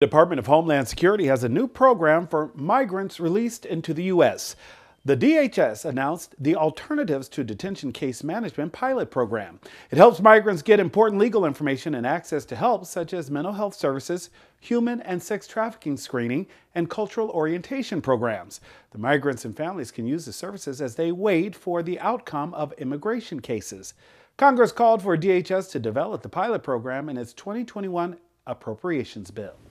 Department of Homeland Security has a new program for migrants released into the U.S. The DHS announced the Alternatives to Detention Case Management pilot program. It helps migrants get important legal information and access to help such as mental health services, human and sex trafficking screening, and cultural orientation programs. The migrants and families can use the services as they wait for the outcome of immigration cases. Congress called for DHS to develop the pilot program in its 2021 appropriations bill.